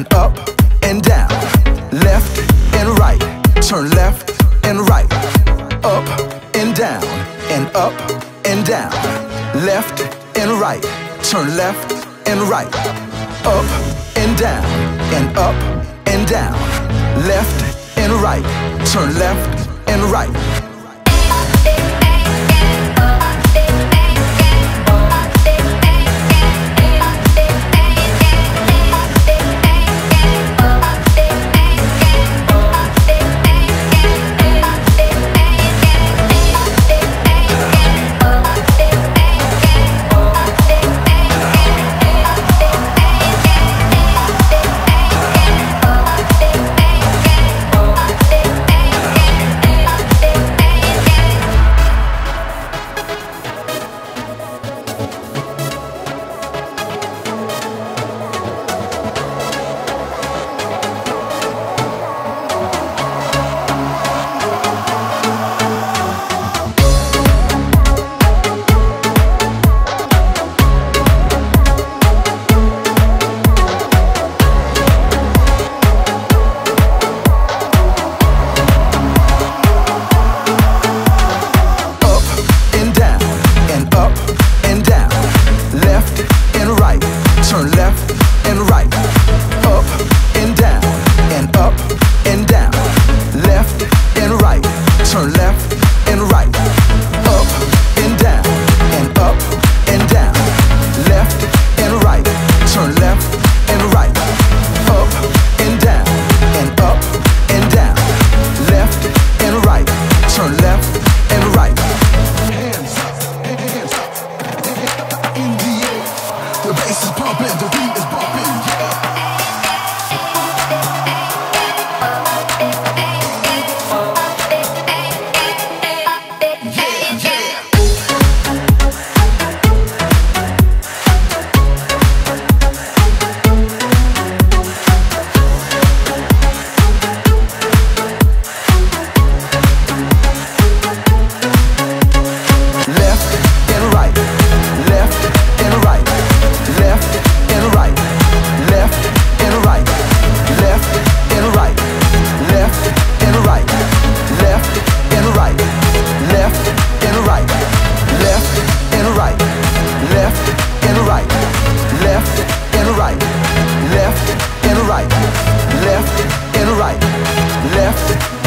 and up and down, left and right, turn left and right, up and down, and up and down, left and right, turn left and right, up and down, and up and down, left and right, turn left and right. Left is right, left and